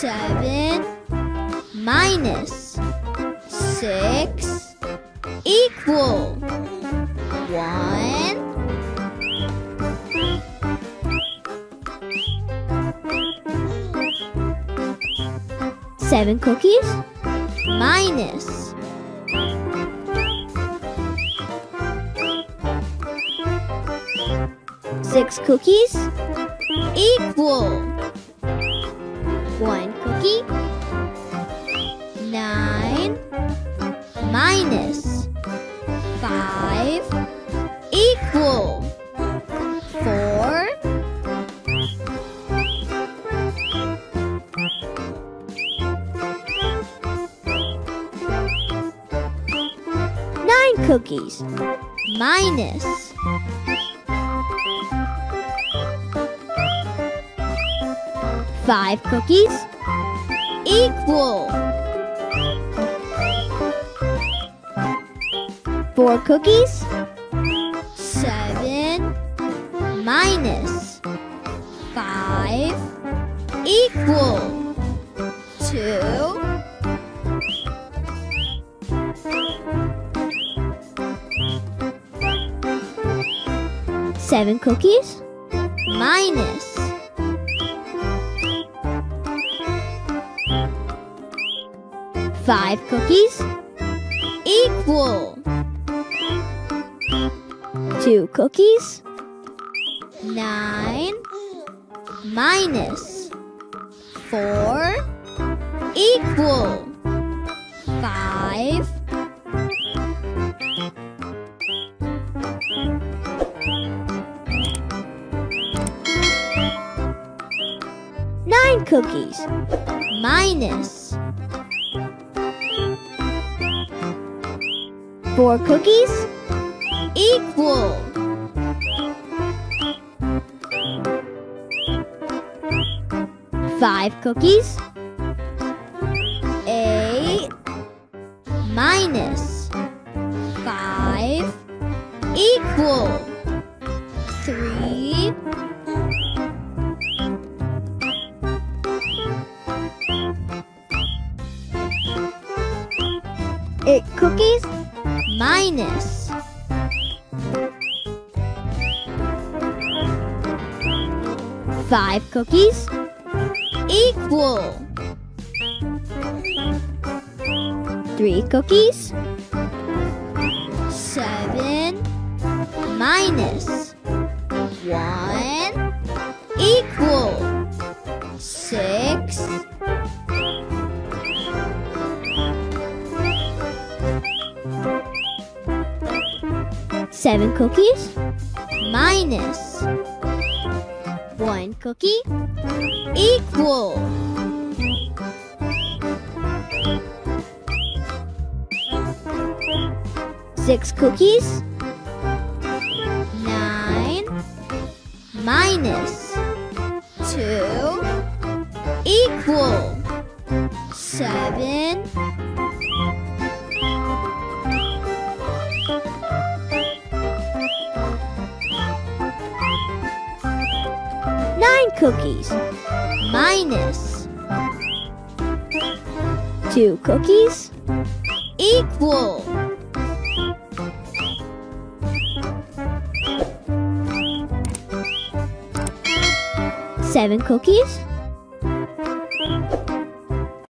seven minus six equal one. Seven cookies minus six cookies equal one cookie. Nine minus five equal four. Nine cookies minus five cookies equal. Four cookies seven minus five equal two. Seven cookies minus five cookies equal two cookies nine minus four equal five. Nine cookies minus four cookies equal five cookies eight minus five equal three eight cookies minus. Five cookies equal. Three cookies seven minus. One seven cookies minus one cookie equal. Six cookies nine minus two equal. Seven cookies. Minus two cookies equal. Seven cookies